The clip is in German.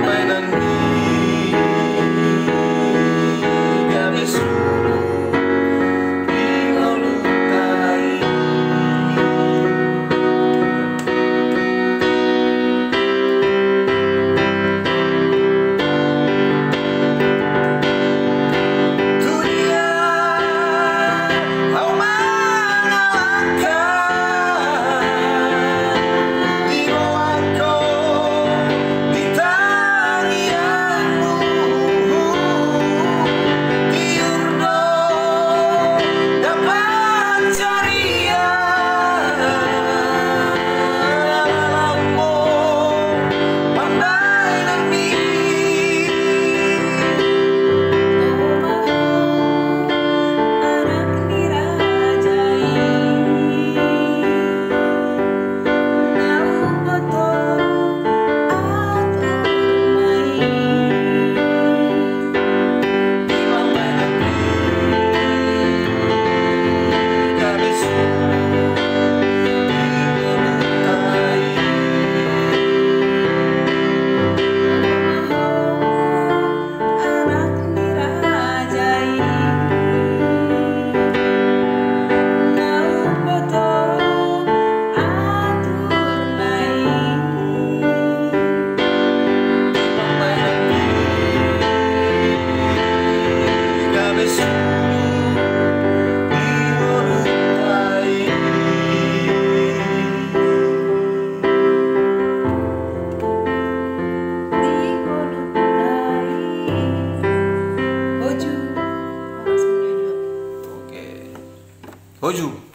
meinen Mieter. 好酒。